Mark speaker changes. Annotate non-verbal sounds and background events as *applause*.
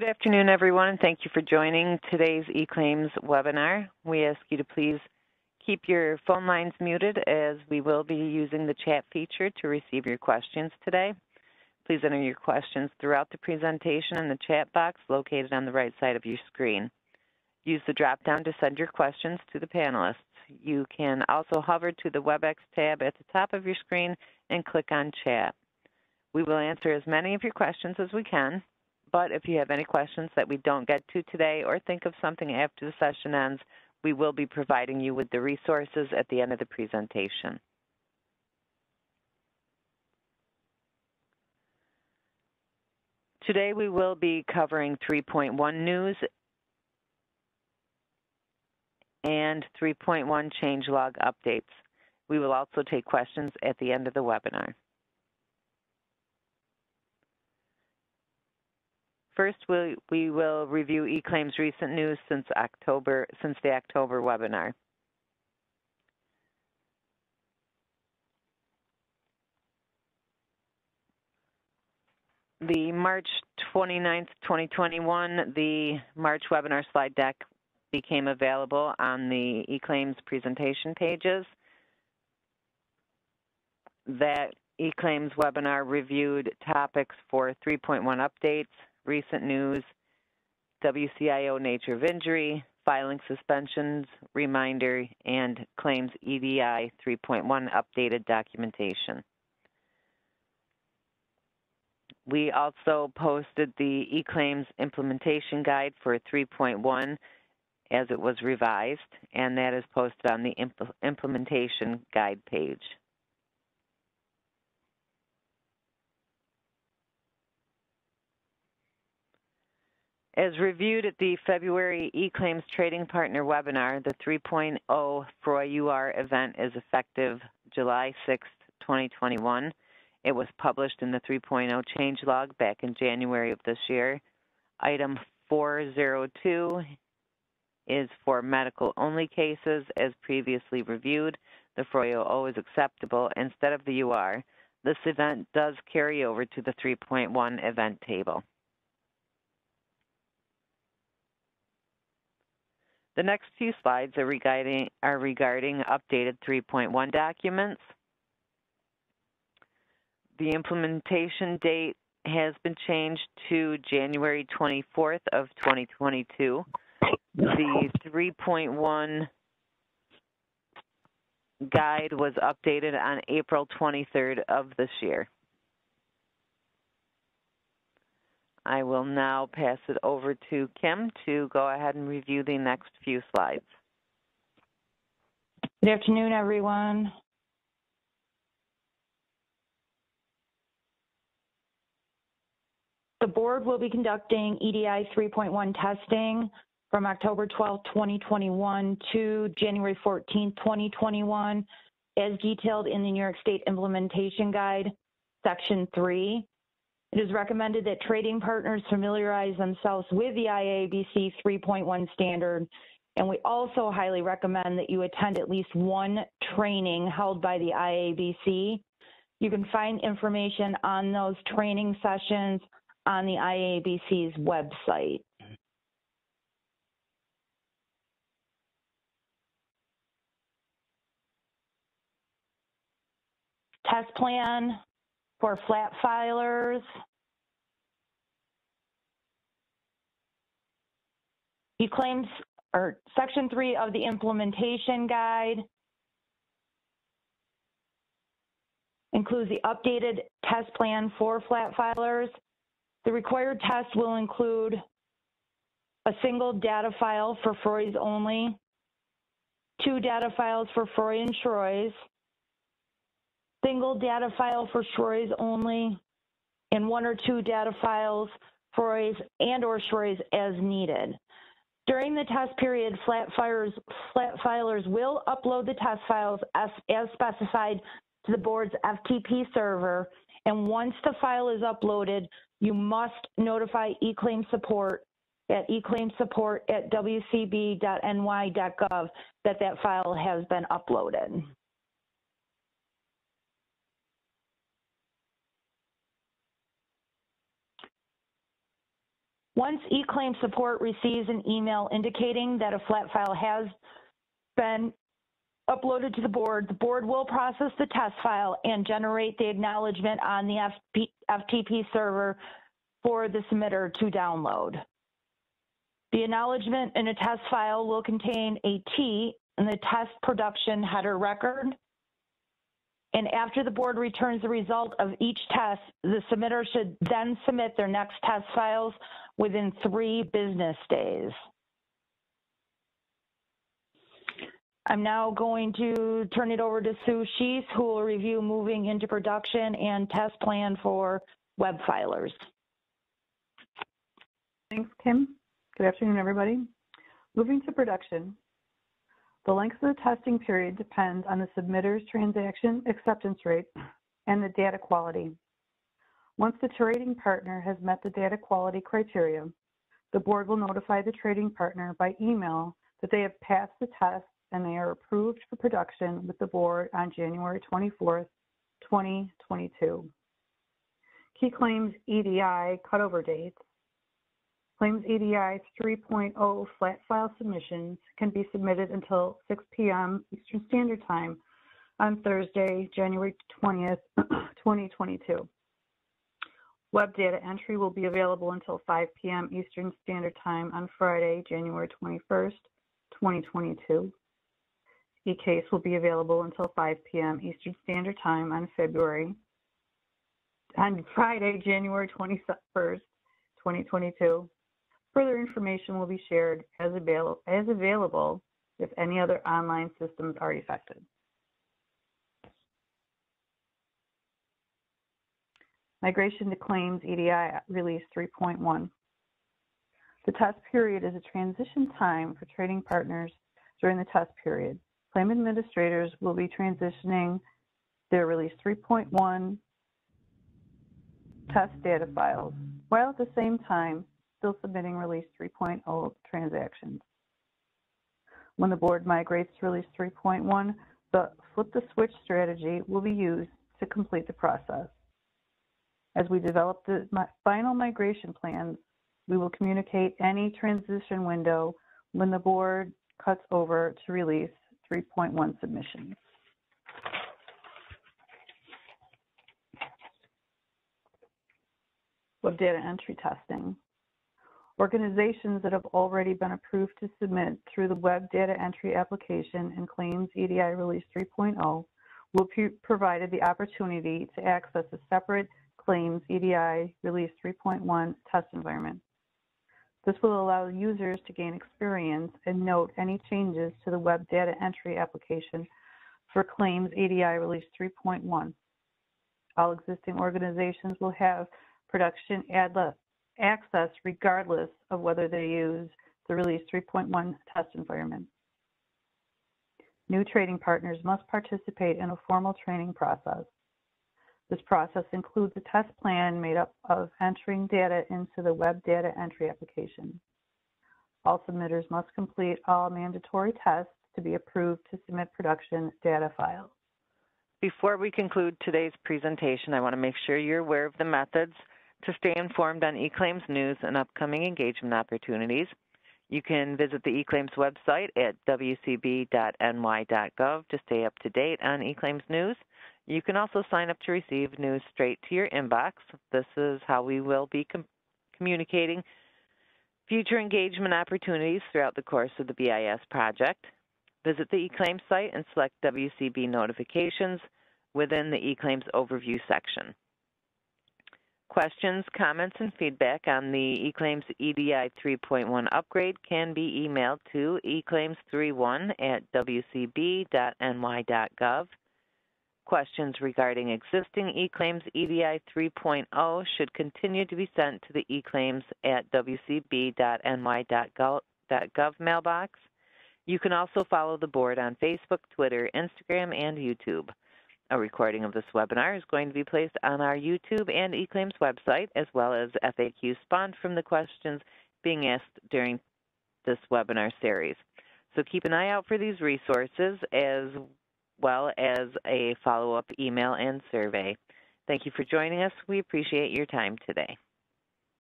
Speaker 1: Good afternoon, everyone, and thank you for joining today's eClaims webinar. We ask you to please keep your phone lines muted as we will be using the chat feature to receive your questions today. Please enter your questions throughout the presentation in the chat box located on the right side of your screen. Use the drop-down to send your questions to the panelists. You can also hover to the WebEx tab at the top of your screen and click on chat. We will answer as many of your questions as we can, but if you have any questions that we don't get to today or think of something after the session ends, we will be providing you with the resources at the end of the presentation. Today we will be covering 3.1 news and 3.1 changelog updates. We will also take questions at the end of the webinar. First, we, we will review eClaim's recent news since October, since the October webinar. The March 29th, 2021, the March webinar slide deck became available on the eClaims presentation pages. That eClaims webinar reviewed topics for 3.1 updates, recent news, WCIO nature of injury, filing suspensions, reminder, and claims EDI 3.1 updated documentation. We also posted the eClaims implementation guide for 3.1 as it was revised, and that is posted on the impl implementation guide page. As reviewed at the February eClaims Trading Partner webinar, the 3.0 FROI UR event is effective July 6, 2021. It was published in the 3.0 change log back in January of this year. Item 402 is for medical only cases as previously reviewed. The FROI-OO is acceptable instead of the UR. This event does carry over to the 3.1 event table. The next few slides are regarding, are regarding updated 3.1 documents. The implementation date has been changed to January 24th of 2022 the 3.1 guide was updated on April 23rd of this year. I will now pass it over to Kim to go ahead and review the next few slides.
Speaker 2: Good afternoon, everyone. The board will be conducting EDI 3.1 testing from October 12, 2021 to January 14, 2021, as detailed in the New York State Implementation Guide, Section 3. It is recommended that trading partners familiarize themselves with the IAIABC 3.1 standard, and we also highly recommend that you attend at least one training held by the IAIABC. You can find information on those training sessions on the IAIABC's website. test plan for flat filers. eClaims or section three of the implementation guide includes the updated test plan for flat filers. The required test will include a single data file for FROIs only, two data files for FROI and SHROIs, single data file for SHROIs only, and one or two data files for FROIs and or SHROIs as needed. During the test period, flat filers, flat filers will upload the test files as, as specified to the board's FTP server, and once the file is uploaded, you must notify eClaim support at eClaimsupport at wcb.ny.gov that that file has been uploaded. Once eClaim support receives an email indicating that a flat file has been uploaded to the board, the board will process the test file and generate the acknowledgement on the FP, FTP server for the submitter to download. The acknowledgement in a test file will contain a T in the test production header record. And after the board returns the result of each test, the submitter should then submit their next test files within three business days. I'm now going to turn it over to Sue Sheese, who will review moving into production and test plan for web filers.
Speaker 3: Thanks, Kim. Good afternoon, everybody. Moving to production, the length of the testing period depends on the submitter's transaction acceptance rate and the data quality. Once the trading partner has met the data quality criteria, the board will notify the trading partner by email that they have passed the test and they are approved for production with the board on January 24th, 2022. Key claims EDI cutover dates Claims EDI 3.0 flat file submissions can be submitted until 6 p.m. Eastern Standard Time on Thursday, January 20th, *clears throat* 2022. Web data entry will be available until 5 p.m. Eastern Standard Time on Friday, January 21st, 2022. eCase will be available until 5 p.m. Eastern Standard Time on February on Friday, January 21st, 2022. Further information will be shared as, avail as available if any other online systems are affected. Migration to Claims EDI Release 3.1. The test period is a transition time for trading partners during the test period. Claim administrators will be transitioning their Release 3.1 test data files, while at the same time still submitting Release 3.0 transactions. When the board migrates to Release 3.1, the flip the switch strategy will be used to complete the process. As we develop the final migration plans, we will communicate any transition window when the board cuts over to Release 3.1 submissions. Web data entry testing. Organizations that have already been approved to submit through the Web Data Entry application and Claims EDI Release 3.0 will be provided the opportunity to access a separate Claims EDI Release 3.1 test environment. This will allow users to gain experience and note any changes to the Web Data Entry application for Claims EDI Release 3.1. All existing organizations will have production access regardless of whether they use the Release 3.1 test environment. New trading partners must participate in a formal training process. This process includes a test plan made up of entering data into the web data entry application. All submitters must complete all mandatory tests to be approved to submit production data files.
Speaker 1: Before we conclude today's presentation, I want to make sure you're aware of the methods to stay informed on eClaims news and upcoming engagement opportunities, you can visit the eClaims website at wcb.ny.gov to stay up to date on eClaims news. You can also sign up to receive news straight to your inbox. This is how we will be com communicating future engagement opportunities throughout the course of the BIS project. Visit the eClaims site and select WCB notifications within the eClaims overview section. Questions, comments, and feedback on the eClaims EDI 3.1 upgrade can be emailed to eclaims31 at wcb.ny.gov. Questions regarding existing eClaims EDI 3.0 should continue to be sent to the eClaims at wcb.ny.gov mailbox. You can also follow the board on Facebook, Twitter, Instagram, and YouTube. A recording of this webinar is going to be placed on our YouTube and eClaims website, as well as FAQ spawned from the questions being asked during this webinar series. So keep an eye out for these resources as well as a follow-up email and survey. Thank you for joining us. We appreciate your time today.